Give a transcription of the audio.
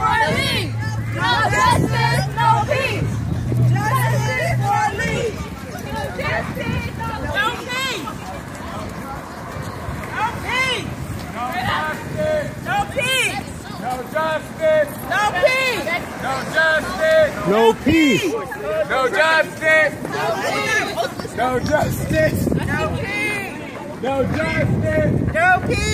for Lee. No justice, no peace. Justice for Lee. No justice, no peace. No peace. No justice! No peace. No justice! No peace. No justice! No No peace. justice! No peace. No justice! No peace.